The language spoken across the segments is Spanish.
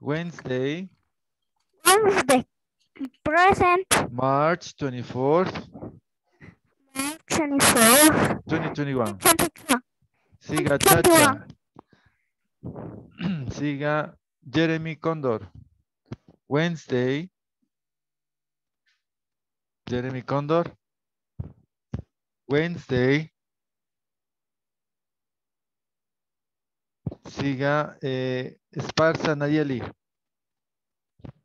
Wednesday, Wednesday. Present. March 24th, 24. 2021. 22. Siga Chacha. Siga Jeremy Condor. Wednesday. Jeremy Condor. Wednesday. Siga eh, Esparza Nayeli.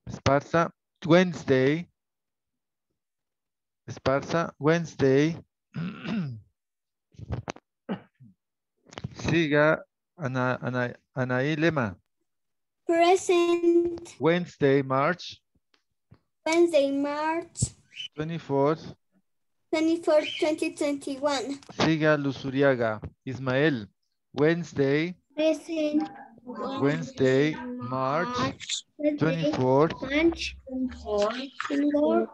Esparza. Wednesday. Esparza. Wednesday. Siga Ana, Ana, Anaí Lema. Present Wednesday, March Wednesday, March 24th. 24, 2021. Siga Luzuriaga. Ismael. Wednesday, Present Wednesday, March 24th. March 24,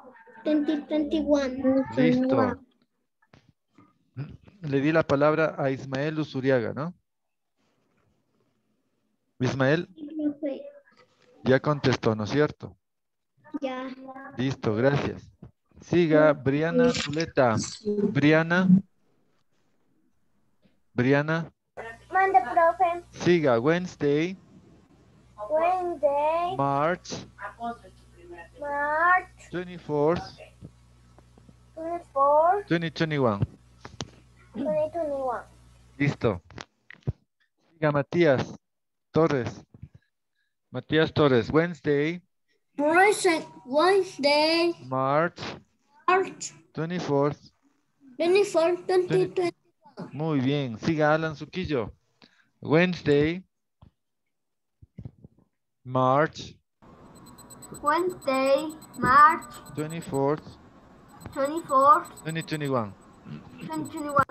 2021. Listo. Le di la palabra a Ismael Luzuriaga, ¿no? Ismael ya contestó, ¿no es cierto? Ya. Listo, gracias. Siga Briana Zuleta. Briana. Briana. Profe. Siga Wednesday, Wednesday, March March 24th, 24, 2021. 2021. Listo. Siga Matías Torres. Matías Torres, Wednesday, Present Wednesday, March March 24th. 24, 2021. Muy bien. Siga Alan Suquillo. Wednesday, March Wednesday, March 24th, 24, 2021. 2021.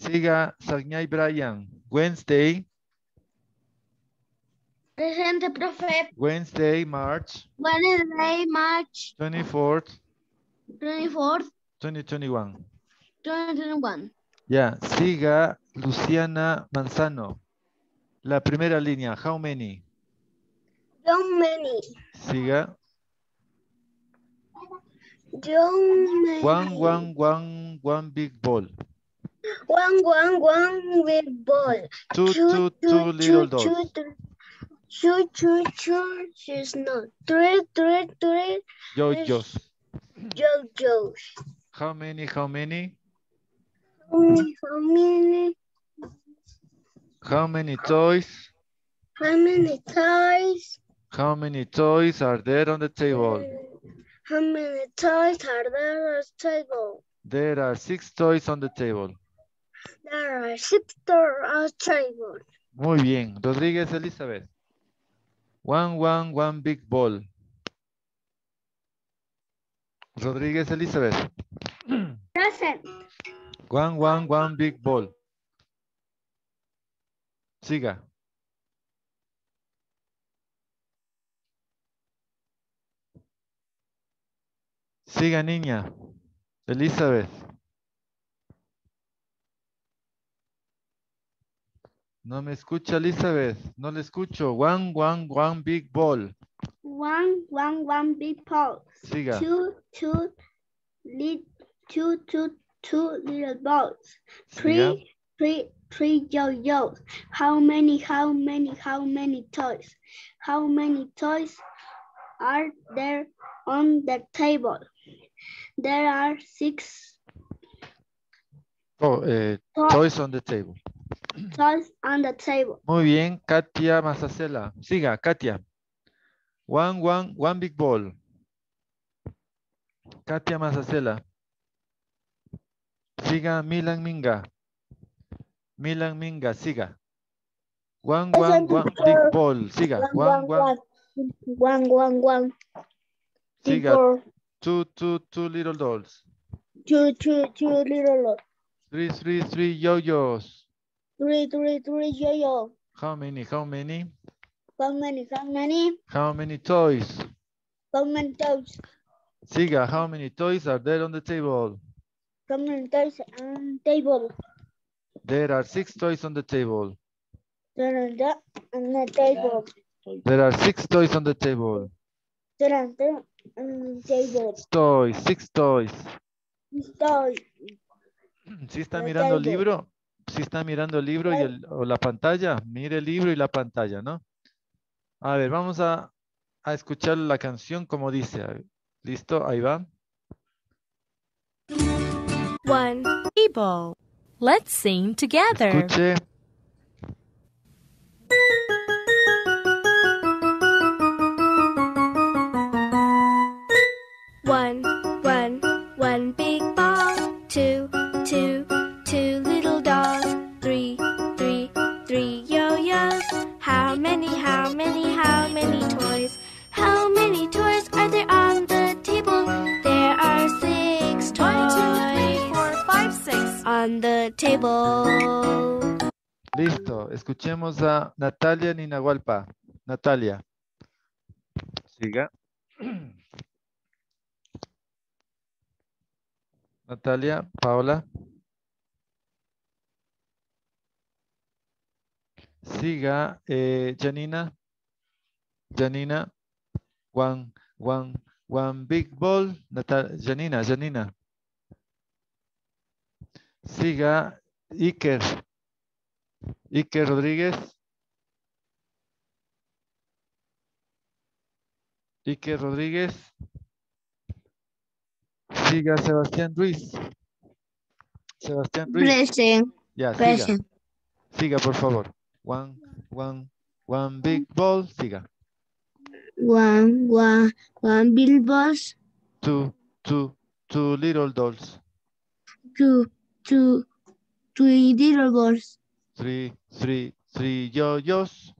Siga Sagnay Brian. Wednesday, Presente, profe. Wednesday, March Wednesday, March 24th. 24th. 2021. 2021. Yeah. siga Luciana Manzano. La primera línea, how many? How many? Siga. Many? One, one, one, one big ball. One, one, one big ball. Two, two, two little dolls. Two, two, two, she's not. Three, three, three, Yo-yos. JoJo's. How many, how many? How many, how many, How many toys? how many toys? How many toys are there on the table? How many toys are there at the table? There are six toys on the table. There are six doors at the table. Muy bien. Rodríguez Elizabeth. One, one, one big ball. Rodríguez Elizabeth. Present. One, one, one big ball. Siga. Siga, niña. Elizabeth. No me escucha, Elizabeth. No le escucho. One, one, one big ball. One, one, one big ball. Siga. Two, two, two, two, two little balls. Siga. Three, three, yo-yos. How many, how many, how many toys? How many toys are there on the table? There are six Oh, eh, to- toys on the table. toys on the table. Muy bien, Katia Mazacela. Siga, Katia. One, one, one big ball. Katia Mazacela. Siga, Milan Minga. Milan Minga, siga. One, one, one big ball. Siga, one, one. One, one, one. Siga, two, two, two little dolls. Two, two, two little. dolls. Three, three, three yo-yos. Three, three, three yo-yo. How many, how many? How many, how many? How many toys? How many toys? Siga, how many toys are there on the table? How many toys on the table? There are six toys on the table. There are the- on the table. There are six toys on the table. Delante en el table. Toys, six toys. Estoy. Si está El mirando el table. libro, si está mirando el libro y el, o la pantalla, mire el libro y la pantalla, ¿no? A ver, vamos a, a escuchar la canción como dice. ¿Listo? Ahí va. One table. Let's sing together. Escuche. One, one, one big ball. Two, two, two little dolls. Three, three, three yo-yos. How many, how many, how many on the table. Listo. Escuchemos a Natalia Ninahualpa. Natalia. Siga. Natalia, Paola. Siga, eh, Janina. Janina. One, one, one big ball. Nata- Janina, Janina. Siga, Iker. Iker Rodríguez. Iker Rodríguez. Siga Sebastián Ruiz. Sebastián Ruiz. Present. Ya, siga. Present. Siga, por favor. One, one, one big ball. Siga. One, one, one billboards. Two, two, two little dolls. Two, two, three little balls. Three, three, three yo-yos.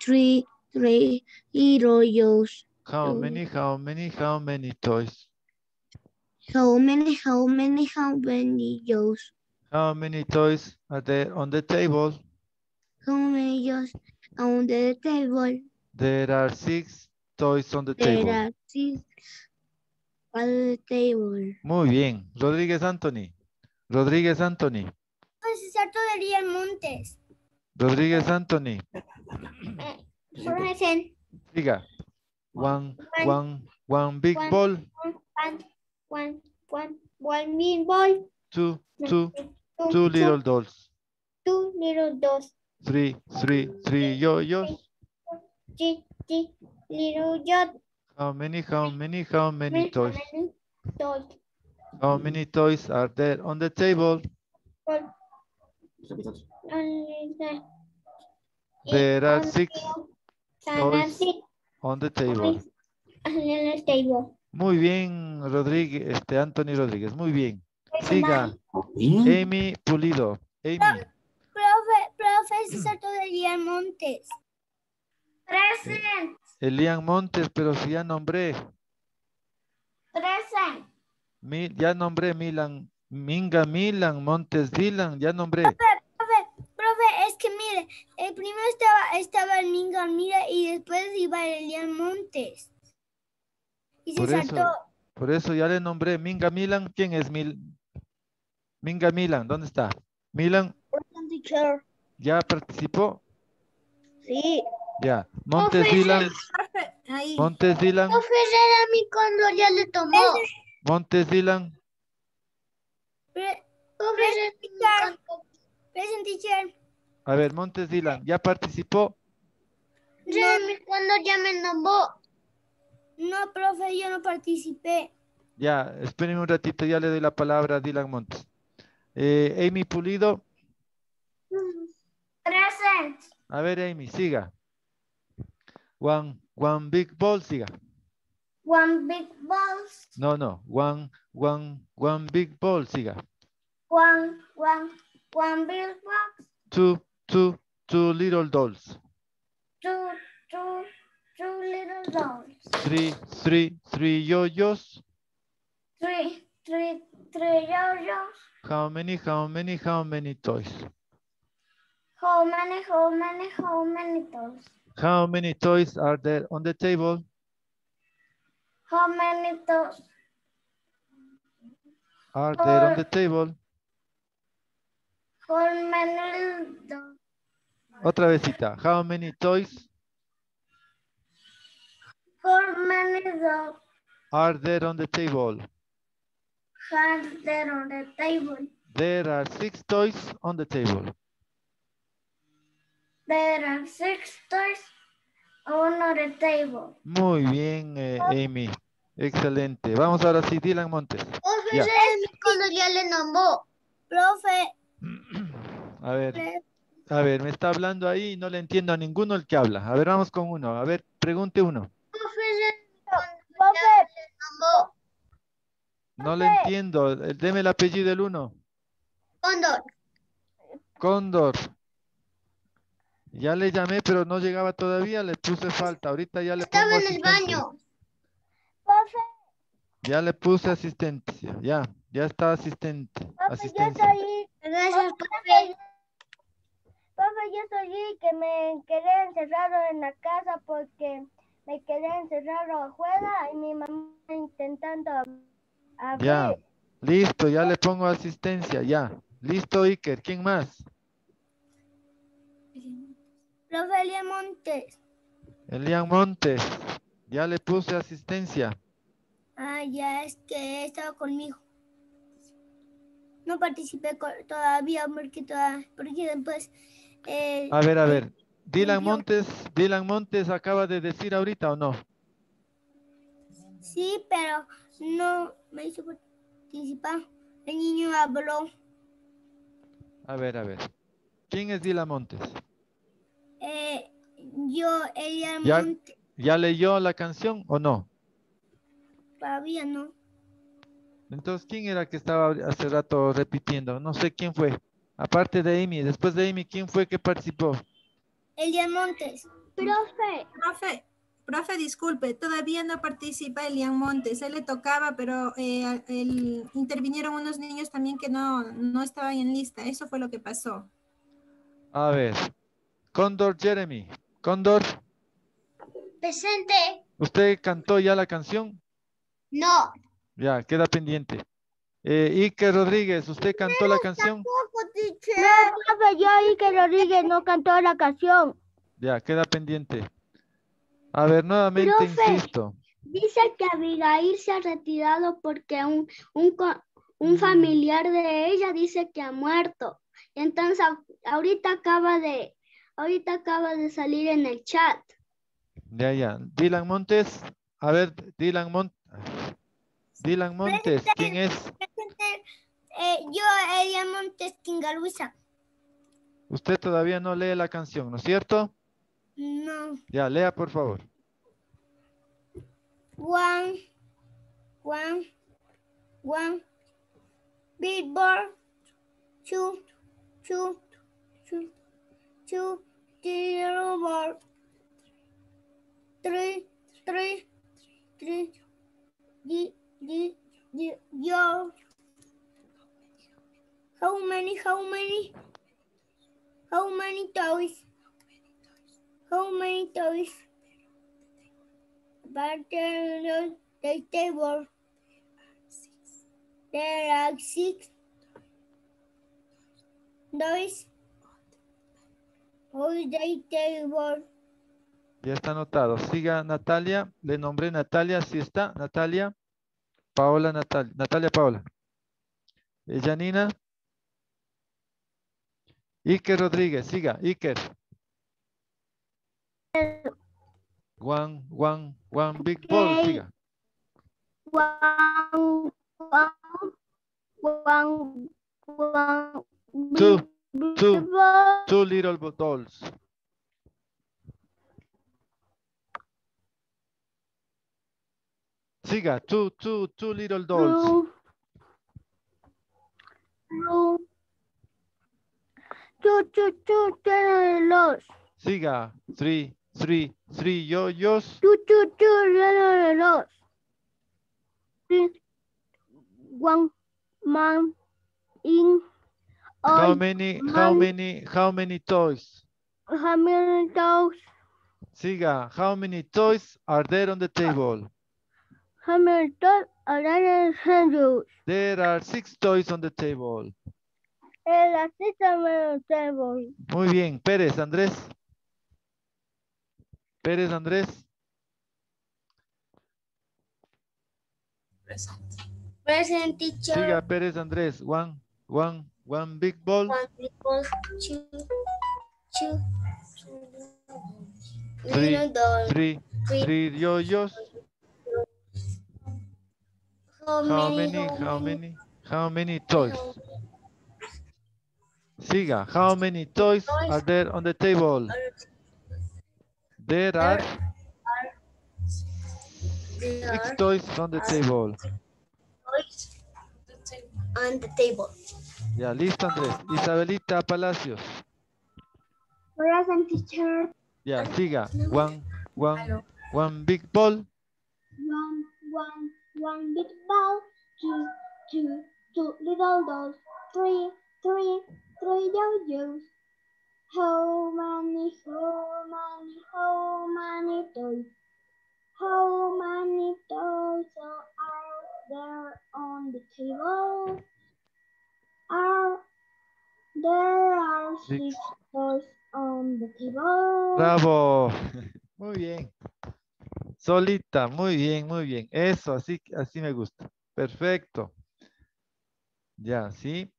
Three, three little yo's. How many, how many, how many toys? How many, how many, how many yo-yos? How many toys are there on the table? How many yo's on the table? There are six toys on the There table. There are six on the table. Muy bien. Rodríguez Anthony. Rodríguez Anthony. Profesor Todavía Montes. Rodríguez Anthony. Present. Siga. One, One. one, big One. ball. One, one, one, one big ball. Two, two, two little dolls. two little dolls. Three, three, three yo-yos. Three, three little yacht. How many, how many, how many toys? Toys. How many toys are there on the table? There are six toys on the table. Muy bien, Rodríguez, este Anthony Rodríguez, muy bien. Siga. Amy Pulido. Amy, Profe, profesor todavía Montes. Present. Elian Montes, pero si ya nombré, Present. Mi- ya nombré Milan, Minga Milan, Montes Dylan, ya nombré. Profe, profe, es que mire, el primero estaba, estaba el Minga Mira y después iba el Elian Montes. Y se Por eso, saltó. por eso ya le nombré Minga Milan. ¿Quién es Mil? Minga Milan, ¿dónde está? Milan. ¿ya participó? Sí. Ya. Montes Profe, Dylan. Montes Dylan, Profe, era mi cuando ya le tomó. Montes Dylan. Present teacher. Present teacher. A ver, Montes Dylan, ¿ya participó? No, cuando ya me nombró. No, profe, yo no participé. Ya, espérenme un ratito, ya le doy la palabra a Dylan Montes. Eh, Amy Pulido, Present. a ver Amy, siga. One, one big ball, siga. One big balls. No, no, one, one, one big ball, siga. One, one, one big box. Two, two, two little dolls. Two, two, two little dolls. Three, three, three yo-yos. Three, three, three yo-yos. How many, how many, how many toys? How many, how many, how many toys? How many toys are there on the table? How many toys? Are there on the table? How many dolls? Otra vecita. How many toys many dogs are there on the table? are there on the table? There are six toys on the table. There are six toys on the table. Muy bien, eh, Amy. Excelente. Vamos ahora sí, Dylan Montes. Ya. cuando ya le nombró. Profe, A ver, a ver, me está hablando ahí y no le entiendo a ninguno el que habla. A ver, vamos con uno. A ver, pregunte uno. No le entiendo. Deme el apellido del uno. Cóndor. Cóndor. Ya le llamé, pero no llegaba todavía. Le puse falta. Ahorita ya le pongo Estaba en el baño. Ya le puse asistencia. Ya, ya está asistente. Asistencia. Gracias, profe. Profe, yo soy que me quedé encerrado en la casa porque me quedé encerrado afuera y mi mamá intentando abrir. Ya. Listo, ya le pongo asistencia. Ya. Listo, Iker. ¿Quién más? Profe Elia Montes. Elian Montes. Ya le puse asistencia. Ah, ya es que estaba conmigo. No participé todavía porque, toda, porque después... eh, A ver, a ver. Dylan Montes, Dylan Montes acaba de decir ahorita o no? Sí, pero no me hizo participar. El niño habló. A ver, a ver. ¿Quién es Dylan Montes? Eh, yo, Elia Ya. Montes, ¿Ya leyó la canción o no? todavía no. Entonces, ¿quién era que estaba hace rato repitiendo? No sé quién fue. Aparte de Amy, después de Amy, ¿quién fue que participó? Elia Montes. Profe, Profe, profe, disculpe, todavía no participa Elian Montes. Él le tocaba, pero eh, el- intervinieron unos niños también que no, no estaban en lista. Eso fue lo que pasó. A ver. Condor Jeremy. Condor, presente. ¿usted cantó ya la canción? No. Ya, queda pendiente. Eh, Iker Rodríguez, ¿usted cantó la canción? No, profe, yo que Rodríguez no cantó la canción. Ya, queda pendiente. A ver, nuevamente Profe. insisto. Dice que Abigail se ha retirado porque un, un, un familiar de ella dice que ha muerto. Entonces, ahorita acaba de, ahorita acaba de salir en el chat. Ya, ya. Dylan Montes. A ver, Dylan Montes. Dylan Montes, ¿quién es? Eh, yo, Elia Montes Kingaluisa. Usted todavía no lee la canción, ¿no es cierto? No. Ya, lea por favor. One, one, one. Billboard. Two, two, two, two. Billboard. Three, three, three. Y, y, y, yo. How many, how many? How many toys? How many toys? But there the table. There are six toys the table. Ya está anotado. Siga Natalia. Le nombré Natalia. ¿Sí está? Natalia. Paola, Natalia. Natalia, Paola. Eh, Janina. Iker Rodríguez. Siga. Iker. One, one, one big ball. Ok. Siga. One, one, one, one. Two, two. Two little bo- dolls. Siga. Two, two, two little dolls. Two, two, two, two, two, los. Siga. Three, three, three yo-yos. Two, two, two, los. Three, one man in How many, how man- many, how many toys? how many dogs, Siga, how many toys are there on the table? how many dogs are there in the There are six toys on the table. El asistente table. Muy bien, Pérez, Andrés. Pérez, Andrés. Present teacher. Siga, Pérez Andrés. One, one, one big ball. One people, two, two, Three, little doll. Three, Three. three yo-yos. How How many? many, how many, how many toys? Siga, how many toys are there on the table? There are There six toys on the table. toys on the table. Ya, listo, Andrés. Isabelita Palacios. Present teacher. Ya, siga. One, one, one big ball. One, one, one big ball. Two, two, two little dolls. Three, three, three yo-yos. How many, how many, Six. six toys on the table? Bravo. Muy bien. Solita, muy bien, muy bien. Eso, así, así me gusta. Perfecto. Ya, ¿sí?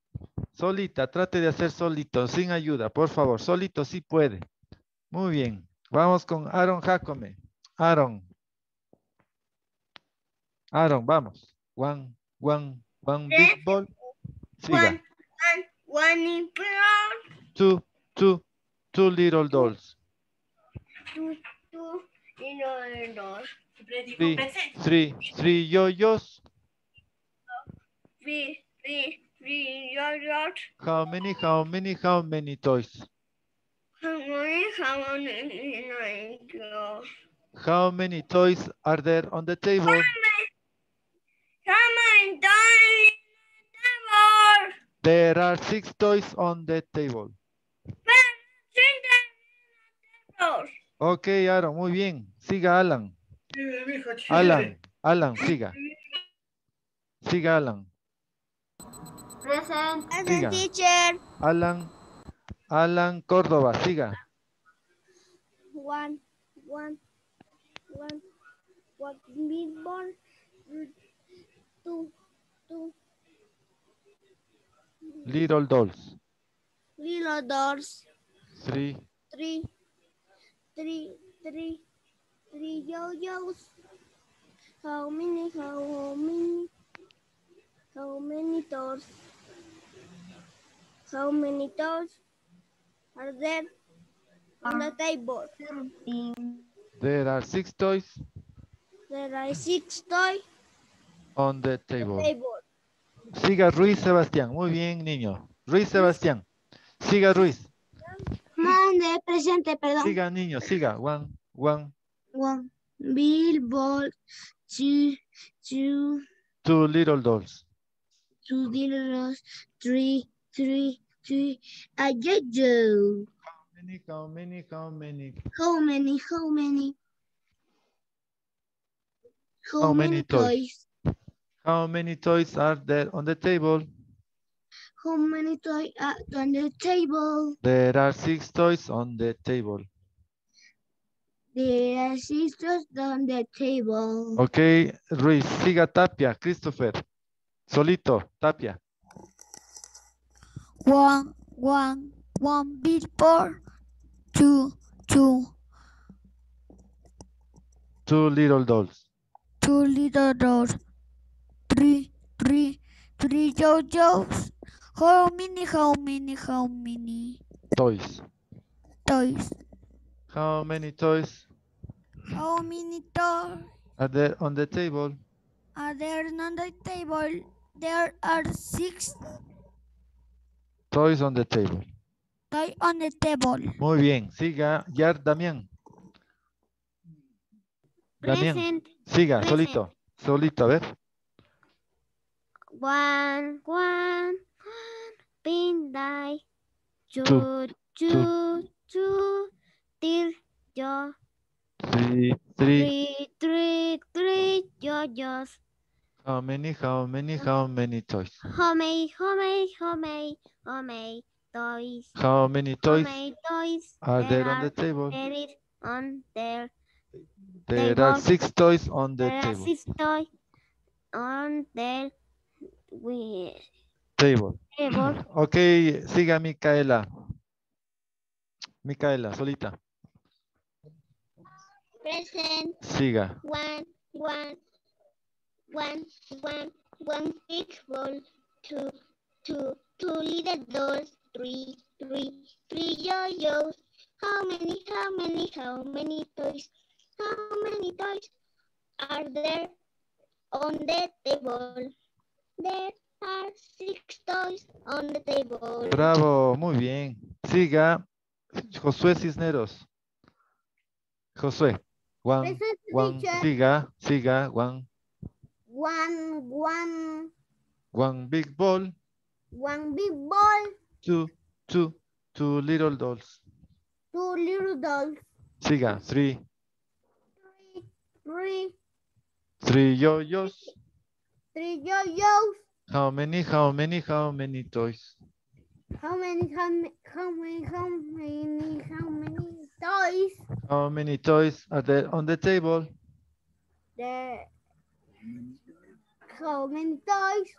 Solita, trate de hacer solito, sin ayuda, por favor. Solito sí puede. Muy bien. Vamos con Aaron Jacome. Aaron. Aaron, vamos. One, one, one big ball. Siga. one in brown, Two, two, two little dolls. two, two little dolls, Three, three, three yo-yos. three, three, three yo-yos. How many, how many, how many toys? How many, how many yo-yos? How many toys are there on the table? How many dolls in the table? There are six toys on the table. Ok, Aaron, muy bien. Siga Alan. Alan, Alan, siga. Siga Alan. Present. Siga. teacher. Alan, Alan Córdoba, siga. One, one, one, one ball. Two, two Little dolls. little dolls. Three, Three, three, three, three yo-yos. How many, how many, how many toys? How many toys are there on the table? there are six toys There are six toys on the on the table. table. Siga Ruiz Sebastián. Muy bien, niño. Ruiz Sebastián. Siga Ruiz. Mande, presente, perdón. Siga, niño, siga. One, one, One billboard, two, two, two little dolls. two little, dolls. three, three, three, a yo-yo. How many, how many, how many? How many, how many? How many toys? How many toys are there on the table? How many toys are uh, on the table? There are six toys on the table. There are six toys on the table. Ok, Ruiz, siga Tapia, Christopher. Solito, Tapia. One, one, one billboard. Two, two, Two little dolls. two little dolls. Three, three, three yo-yos. How many, how many, how many Toys. toys? How many toys How many toys are there on the table? are there on the table? There are six Toys on the table. toys on the table. Muy bien, siga Yar Damián. Damián, Present. siga, present. solito, solito, a ver. One, one, one, pin die. Two, Two, two, two, till yo. Three, three. Three, three, three, yo-yos. How many, how many, how many toys? How many, how many, how many, how many toys? How many How toys many toys are there on the table? there on there? There are six toys on the There are six toys on the Table. Table. Ok, siga Micaela. Micaela, solita. Present Siga. one, one, one, one, one big ball, two, two, two little dolls, three, three, three yo-yos. How many, how many, how many toys? How many toys are there on the table? There are six toys on the table. Bravo, muy bien. Siga. Josué Cisneros. Josué. One, teacher. siga, siga, one, One, one, one big ball, one big ball, two, two, two little dolls. two little dolls, Siga, three, three, three yo-yos. three yo-yos. How many, how many, how many toys? How many, how many, how many, how many, how many toys? How many toys are there on the table? There. How many toys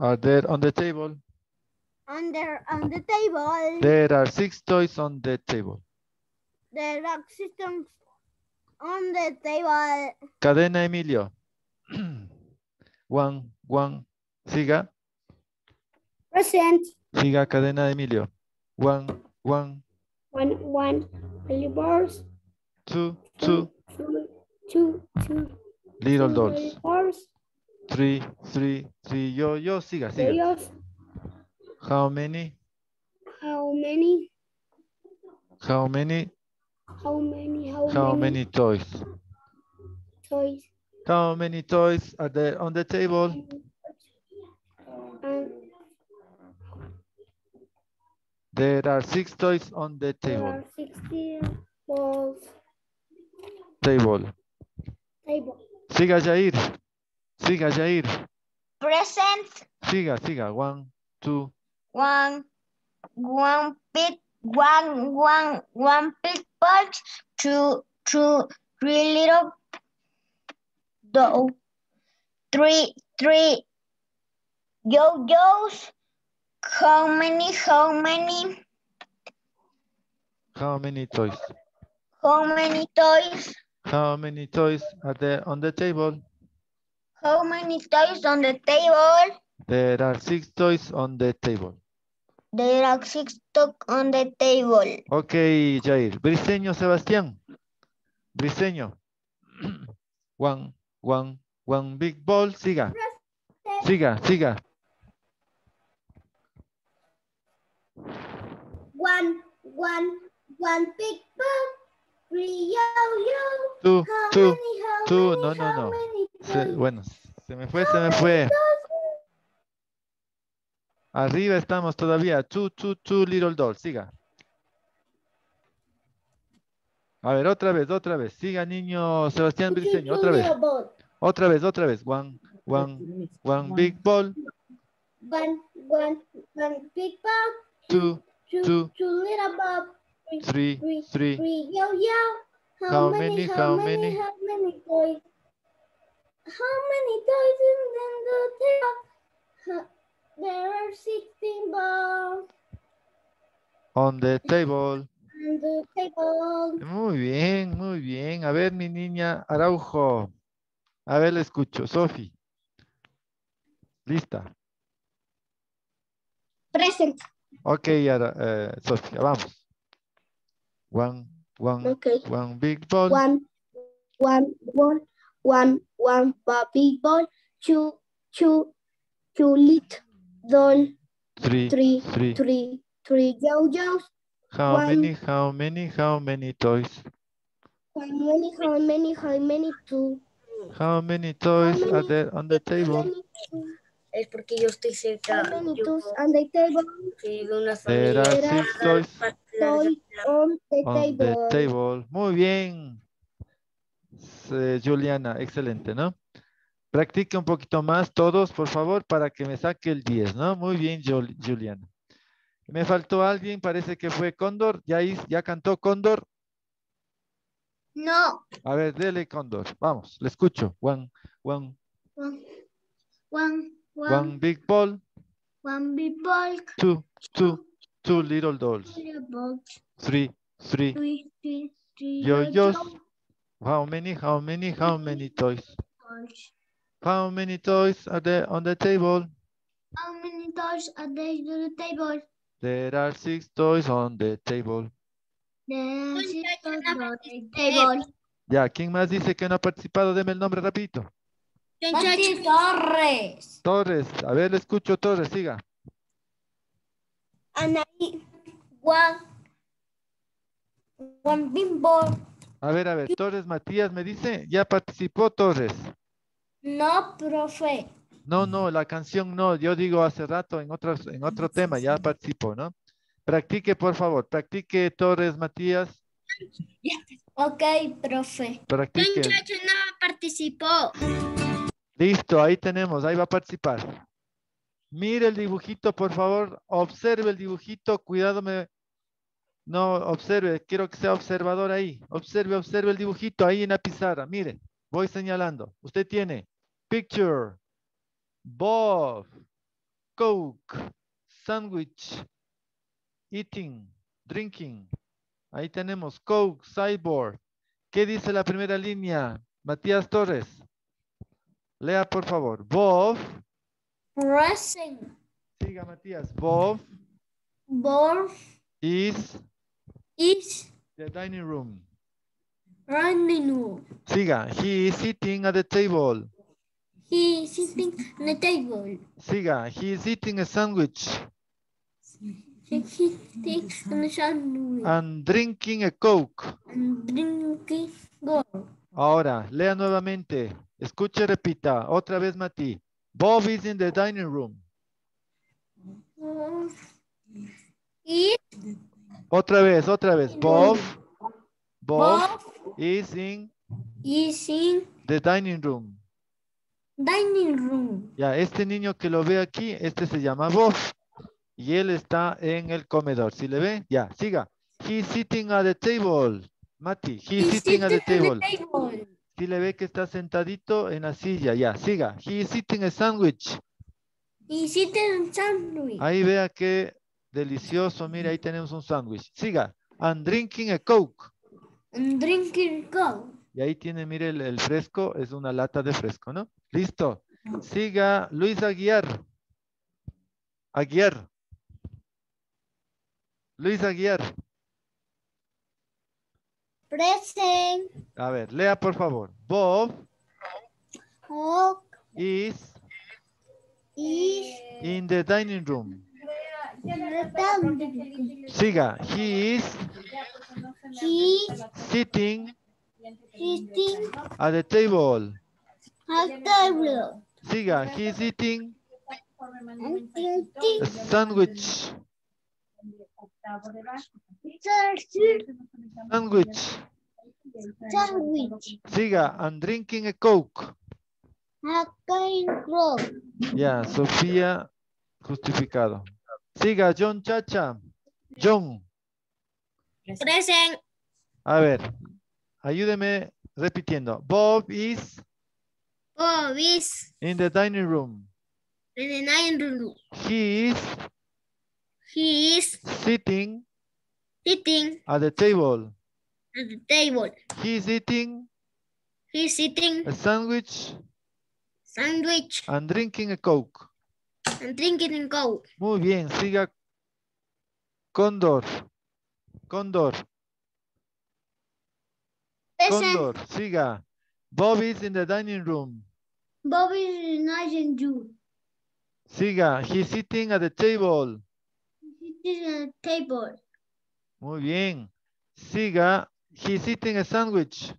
Are there on the table? under on the table? There are six toys on the table. The rock systems on the table. Cadena Emilio. one, one. Siga, Present siga, cadena Emilio. One, one, one, one, billboards, two, two two, two, two, little two two. Two, two, two. Little two dolls. billboards, Three, three, three yo-yo. Siga, siga. ellos, How many, how many, how many, how many, how, how many, many toys? toys? How many toys are there on the table? And There are six toys on the there table. are sixteen balls Table. table. Siga, Jair. Siga, Jair. Present Siga, siga. One, two, one, one big, one, one, one big box, two, two, three little dough, three, three yo-yos. How many, how many, How many toys? how many toys? How many toys are there on the table? How many toys on the table? There are six toys on the table. There are six toys on the table. Ok, Jair. Briseño, Sebastián. Briseño. One, one, one big ball. Siga. Siga, siga. One, one, one big ball, three yo-yo. Tú, How tú, many, how tú. many, No, no, no. many Se- bueno, se me fue, se me fue. Arriba estamos todavía. Two, two, two little dolls. Siga. A ver, otra vez, otra vez. Siga, niño Sebastián Two, two, two Otra vez. Otra vez, otra vez. One, one, one big ball. One, one, one big ball, Two, two, Two. little ball, three, three, three. three yo-yo. How many, how many? how many toys? How many toys in the table? There are 16 balls On the table. on the table. Muy bien, muy bien. A ver, mi niña Araujo. A ver, le escucho. Sofi. Lista. Present. Ok, eh, Sofía, vamos. One, one, Okay. one big ball. One, one, one, one, one big ball, two, two, two little doll, Three, three, three. three, three yo-yos. How one. many, how many, how many toys? How many, how many, how many, two? How many toys are many- there on the table? Es porque yo estoy cerca. Toys on the table? soy de una There familia. are There six toys Toys on the on the table. table. Muy bien. S- Juliana, excelente, ¿no? Practique un poquito más todos, por favor, para que me saque el 10, ¿no? Muy bien, Jul- Juliana. Me faltó alguien, parece que fue Cóndor. ¿Ya, ya cantó Cóndor? No. A ver, dele Cóndor. Vamos, le escucho. One, one, One, one, One big ball, one big ball. two, two, two little dolls. Little balls. Three, three. Three, three, three. Yo-yos. yo-yo How many, how many, how many toys? How many toys are there on the table? How many toys are there on the table? There are six toys on the table. There are six toys on the table. Ya, ¿quién más dice que no ha participado? Deme el nombre rapidito. Mati Torres. Torres, a ver, le escucho Torres, siga. Anaí. One big ball. A ver, a ver, Torres Matías me dice, ya participó Torres. No, profe. No, no, la canción no, yo digo hace rato en, otros, en otro tema, ya participó, ¿no? Practique, por favor, practique Torres Matías, Ok, profe. practique. no participó. Listo, ahí tenemos, ahí va a participar. Mire el dibujito, por favor, observe el dibujito, cuidado, me... no, observe, quiero que sea observador ahí. Observe, observe el dibujito ahí en la pizarra, mire, voy señalando. Usted tiene picture, Bob, Coke, sandwich, eating, drinking. Ahí tenemos Coke, sideboard. ¿Qué dice la primera línea? Matías Torres. Lea, por favor. Bob. Present. Siga, Matías. Bob Bob is is the dining room. running. Siga. He is sitting at the table. He is sitting on the table. Siga. He is eating a sandwich He is on the sandwich and drinking a Coke. and drinking gold. Ahora, lea nuevamente. Escuche, repita. Otra vez, Mati. Bob is in the dining room. Bob is Otra vez, otra vez. Bob. Bob Bob is in is in the dining room. dining room. Ya, este niño que lo ve aquí, este se llama Bob. Y él está en el comedor. ¿Sí le ve? Ya, siga. He's sitting at the table. Mati, he's, He's sitting at the table. on the table. Sí le ve que está sentadito en la silla. Ya, siga. He's eating a sandwich. He is sitting on sandwich. Ahí vea qué delicioso. Mira, ahí tenemos un sándwich. Siga. And drinking a Coke. and drinking gold. Y ahí tiene, mire, el, el fresco. Es una lata de fresco, ¿no? Listo. Siga Luis Aguiar. Aguiar. Luis Aguiar. Present. A ver, lea por favor. Bob Bob is is in the dining room. Siga. He is He is sitting sitting at the table. at the table Siga. He is eating and sandwich. Sandwich. sandwich. Siga. And drinking a Coke. A of Ya, Sofía, justificado. Siga, John Chacha. John, Present. a ver, ayúdeme repitiendo. Bob is Bob is in the dining room. in the dining room. He is He is sitting sitting at the table. at the table. He's eating He's eating a sandwich sandwich and drinking a Coke. and drinking coke. Muy bien, siga. Cóndor. Cóndor. Cóndor, siga. Bob is in the dining room. Bob is in the dining room. Siga. He's sitting at the table. Sitting at the table. Muy bien. Siga. He's eating a sandwich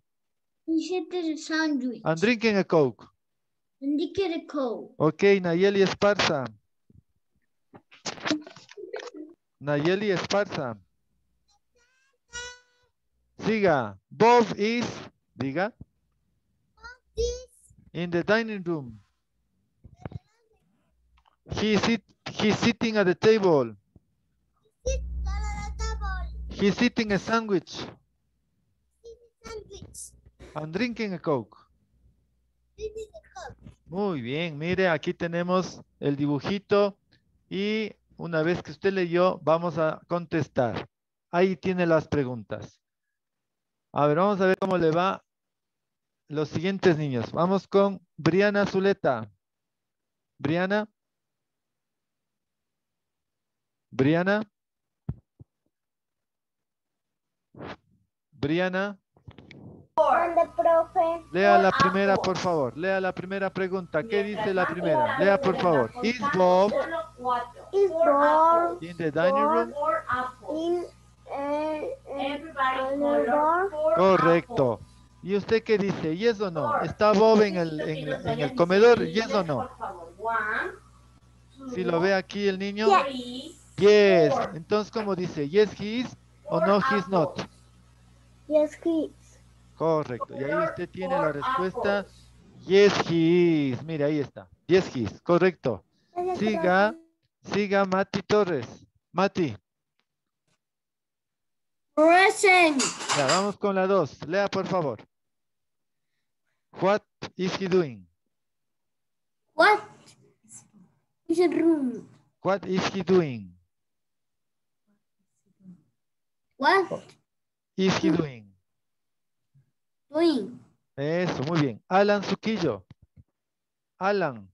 He's eating a sandwich and drinking a Coke. and drinking a coke. Ok, Nayeli Esparza. Nayeli Esparza. Siga. Bob is, diga, Bob is. in the dining room. He's, sit, he's sitting at the table. He's eating a sandwich and drinking a Coke. Muy bien, mire, aquí tenemos el dibujito y una vez que usted leyó, vamos a contestar. Ahí tiene las preguntas. A ver, vamos a ver cómo le va los siguientes niños. Vamos con Briana Zuleta. Briana. Briana. Briana. Lea la primera, por favor. Lea la primera pregunta. ¿Qué dice la primera? Lea, por favor. Is Bob Is born in the dining room? in eh, eh? Correcto. ¿Y usted qué dice? ¿Yes o no? ¿Está Bob en el, en, en el comedor? ¿Yes o no? Si lo ve aquí el niño. Yes. Entonces, ¿cómo dice? ¿Yes he is o no he is not? Yes, he is. Correcto. Y ahí usted tiene la respuesta. Yes he is. Mire, ahí está. Yes he is. Correcto. Siga. Siga Mati Torres. Mati. Present. Ya, vamos con la dos. Lea, por favor. What is he doing? What is a room? What is he doing? What Is he doing? doing? Eso, muy bien. Alan Suquillo. Alan.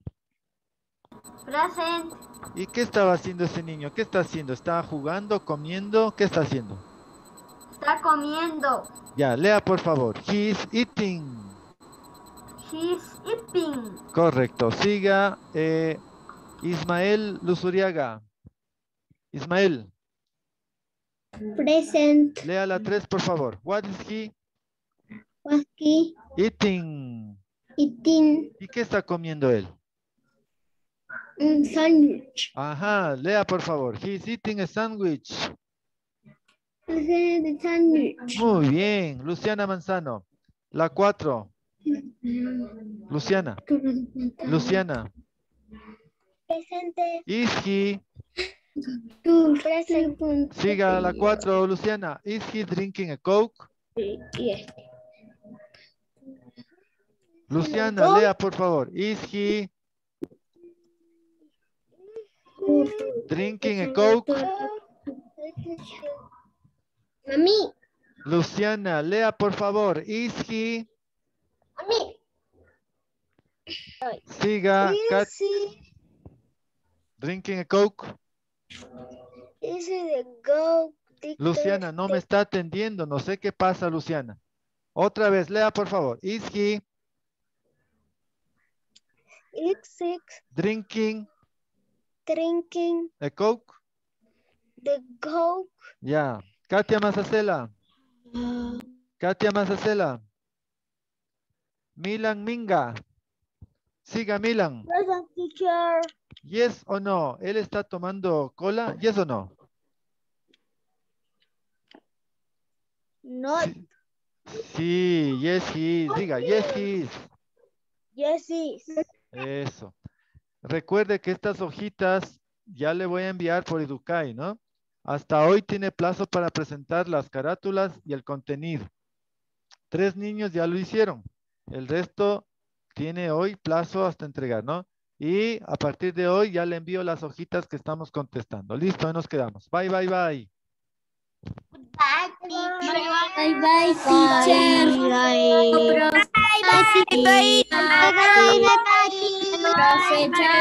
Present. ¿Y qué estaba haciendo ese niño? ¿Qué está haciendo? ¿Está jugando, comiendo? ¿Qué está haciendo? Está comiendo. Ya, lea por favor. He is eating. He's eating. Correcto. Siga eh, Ismael Luzuriaga. Ismael, Present. lea la 3 por favor. What is he Was he eating? eating ¿Y qué está comiendo él? un sandwich? Ajá, lea por favor. He is eating a sandwich. The sandwich. Muy bien. Luciana Manzano. La 4. Luciana. Luciana. Presente. Is he Two. Present. Siga la 4, Luciana. Is he drinking a Coke? Yes. Luciana, lea por favor. Is he drinking a Coke? Mami. Luciana, lea por favor. Is he? Mami. Siga. Drinking a Coke. Luciana, no me está atendiendo. No sé qué pasa, Luciana. Otra vez, lea por favor. Is he drinking drinking a Coke? the coke. Ya. Katia Mazacela. Katia Mazacela. Milan Minga. Siga Milan. Present teacher. Yes o no. ¿Él está tomando cola? Yes o no. Not Sí, yes he is. Diga, yes he is. yes is. Eso. Recuerde que estas hojitas ya le voy a enviar por Educai, ¿no? Hasta hoy tiene plazo para presentar las carátulas y el contenido. Tres niños ya lo hicieron. El resto tiene hoy plazo hasta entregar, ¿no? Y a partir de hoy ya le envío las hojitas que estamos contestando. Listo, ahí nos quedamos. Bye, bye, bye. Bye bye, teacher. Bye. Bye bye. Bye bye. Profe, chao.